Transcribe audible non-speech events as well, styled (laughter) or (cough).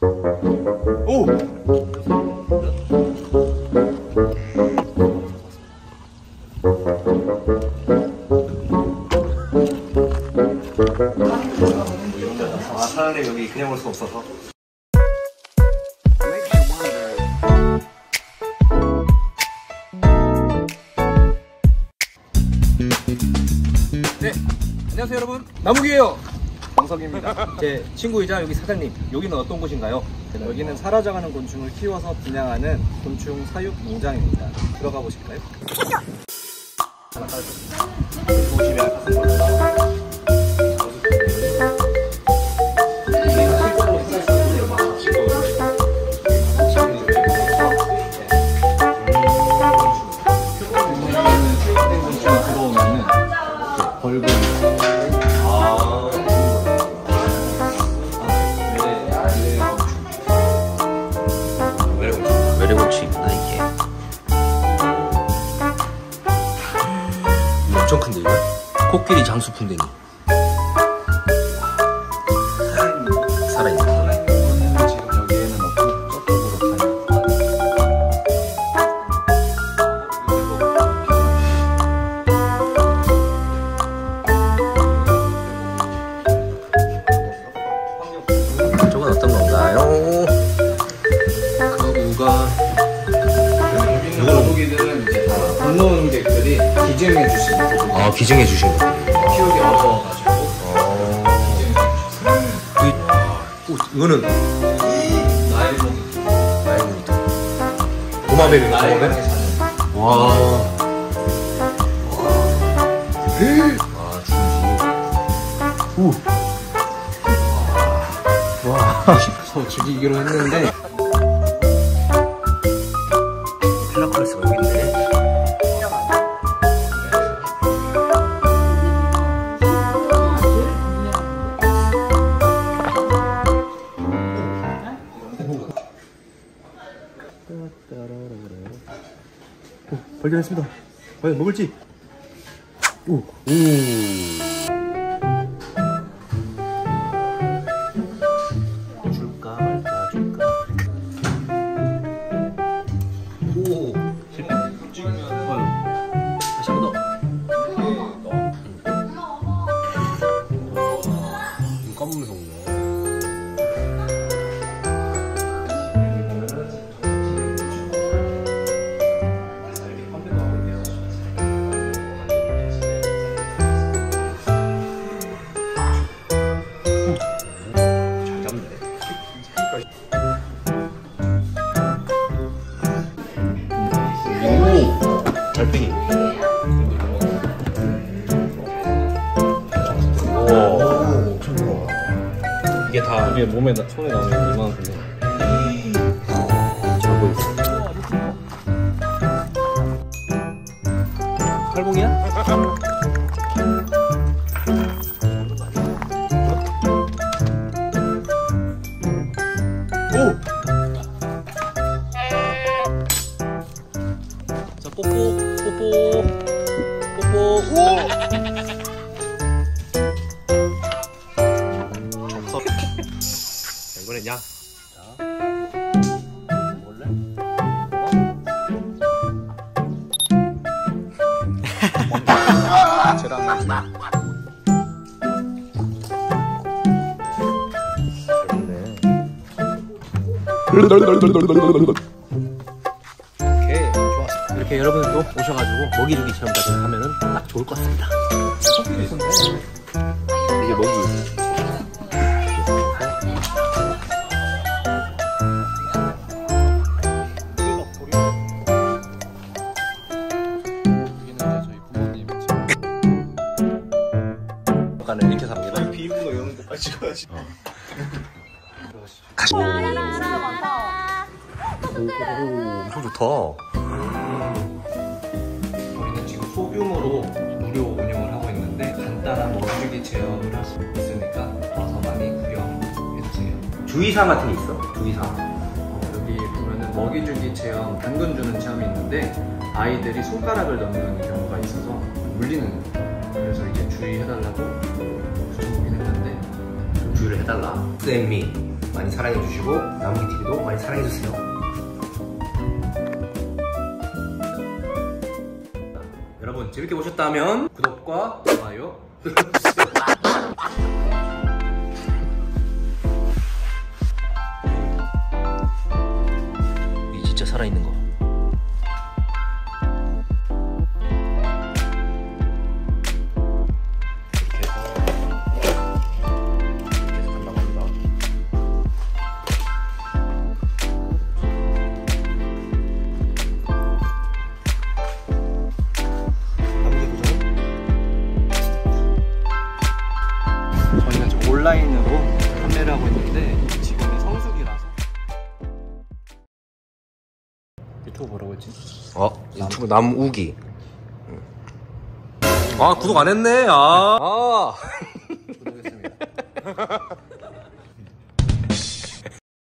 오! 아, 차라리 여기 그냥 올 수 없어서. 네, 안녕하세요 여러분. 나무기예요. 정석입니다. 제 친구이자 여기 사장님. 여기는 어떤 곳인가요? 여기는 사라져가는 곤충을 키워서 분양하는 곤충 사육 농장입니다. 들어가 보실까요? 따 엄청 큰데 이거? 코끼리 장수 풍뎅이 살아있네 지금 여기에는 없고 저쪽으로 가요. 저건 어떤 건가요? 건너온객들이 기증해 주신 거북이 아 기증해 주신 거 키우기 어려워가지고 오, 이거는 나일론 나이입니다 도마뱀이 도마뱀? 사는 와. 와, 중지. 우. 와. 서 죽이기로 했는데 헬라클스가 여기 있네. 오, 발견했습니다. 과연 먹을지? 오, 오. 오! 달팽이. 오, 엄청 좋아. 이게 다 이게 몸에 나- 손에 나오는 보이지? 활봉이야? 오! 자, 뽀뽀, 뽀뽀, 뽀뽀, 오! 졌어. 자, 이번엔 양. 자. 먹을래? 쟤랑 좋았어 이렇게 여러분들도 오셔가지고 먹이 주기 체험까지 하면은 딱 좋을 것 같습니다. 이게 먹이. 여기는 이제 저희 부모님 아까는 이렇게 삽니다. 거 이런 거 빨리 찍어야지 가시. 오, 엄청 좋다. 소규모로 무료 운영을 하고 있는데 간단한 먹이주기 체험을 할 수 있으니까 와서 많이 구경해주세요 주의사항 같은 게 있어. 주의사항. 어, 여기 보면은 먹이주기 체험, 당근 주는 체험이 있는데 아이들이 손가락을 넣는 경우가 있어서 물리는 거예요. 그래서 이제 주의해달라고 붙여보긴 했는데 좀 주의를 해달라. 쌤이 많이 사랑해주시고 나무기 TV도 많이 사랑해주세요. 재밌게 보셨다면 구독과 좋아요 이 진짜 살아있는 거. 어 유튜브 남우기. 아 구독 안 했네. 아. 아. (laughs) 구독했습니다. (laughs)